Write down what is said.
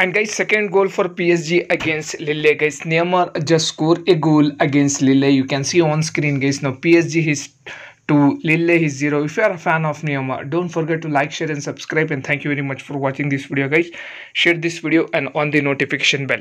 And guys, second goal for PSG against Lille. Guys, Neymar just scored a goal against Lille. You can see on screen, guys. Now PSG is two, Lille is zero. If you are a fan of Neymar, don't forget to like, share, and subscribe. And thank you very much for watching this video, guys. Share this video and on the notification bell.